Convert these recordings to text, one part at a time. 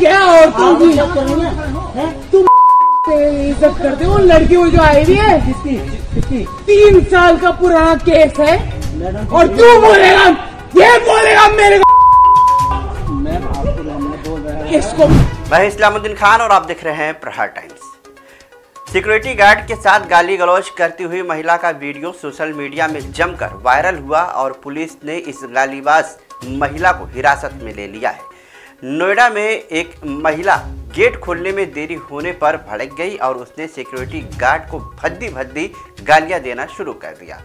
क्या औरतों की तुम इज़्ज़त करते हो? लड़की वो जो आई हुई है किसकी तीन साल का पुराना केस है, और तू बोलेगा? ये बोलेगा मेरे को। इसको मैं इस्लामुद्दीन खान और आप देख रहे हैं प्रहार टाइम्स। सिक्योरिटी गार्ड के साथ गाली गलौज करती हुई महिला का वीडियो सोशल मीडिया में जमकर वायरल हुआ और पुलिस ने इस गालीबाज महिला को हिरासत में ले लिया है। नोएडा में एक महिला गेट खोलने में देरी होने पर भड़क गई और उसने सिक्योरिटी गार्ड को भद्दी भद्दी गालियाँ देना शुरू कर दिया।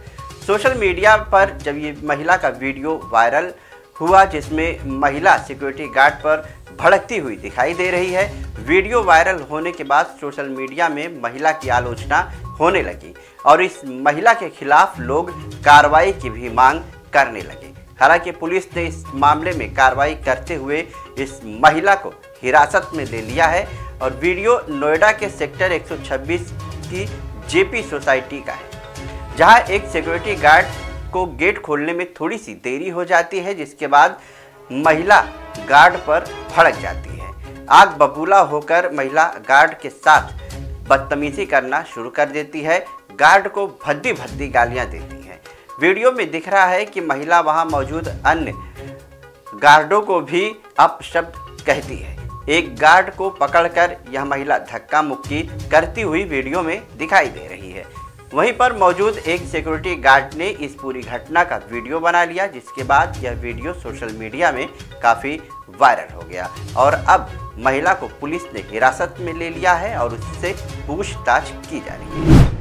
सोशल मीडिया पर जब ये महिला का वीडियो वायरल हुआ, जिसमें महिला सिक्योरिटी गार्ड पर भड़कती हुई दिखाई दे रही है, वीडियो वायरल होने के बाद सोशल मीडिया में महिला की आलोचना होने लगी और इस महिला के खिलाफ लोग कार्रवाई की भी मांग करने लगे। हालाँकि पुलिस ने इस मामले में कार्रवाई करते हुए इस महिला को हिरासत में ले लिया है और वीडियो नोएडा के सेक्टर 126 की जेपी सोसाइटी का है, जहाँ एक सिक्योरिटी गार्ड को गेट खोलने में थोड़ी सी देरी हो जाती है, जिसके बाद महिला गार्ड पर भड़क जाती है। आग बबूला होकर महिला गार्ड के साथ बदतमीजी करना शुरू कर देती है, गार्ड को भद्दी भद्दी गालियाँ देती है। वीडियो में दिख रहा है कि महिला वहाँ मौजूद अन्य गार्डों को भी अपशब्द कहती है। एक गार्ड को पकड़कर यह महिला धक्का मुक्की करती हुई वीडियो में दिखाई दे रही है। वहीं पर मौजूद एक सिक्योरिटी गार्ड ने इस पूरी घटना का वीडियो बना लिया, जिसके बाद यह वीडियो सोशल मीडिया में काफ़ी वायरल हो गया। और अब महिला को पुलिस ने हिरासत में ले लिया है और उससे पूछताछ की जा रही है।